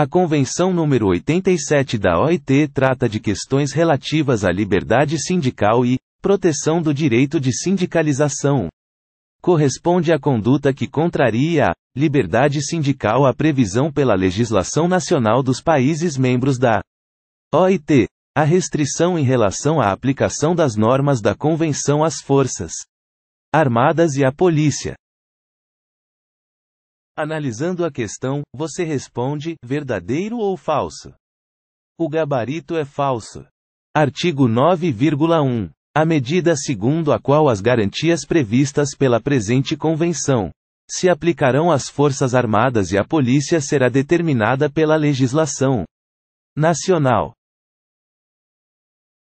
A Convenção número 87 da OIT trata de questões relativas à liberdade sindical e proteção do direito de sindicalização. Corresponde à conduta que contraria a liberdade sindical a previsão pela legislação nacional dos países membros da OIT. A restrição em relação à aplicação das normas da Convenção às Forças Armadas e à Polícia. Analisando a questão, você responde: verdadeiro ou falso? O gabarito é falso. Artigo 9,1. A medida segundo a qual as garantias previstas pela presente convenção se aplicarão às Forças Armadas e à Polícia será determinada pela legislação nacional.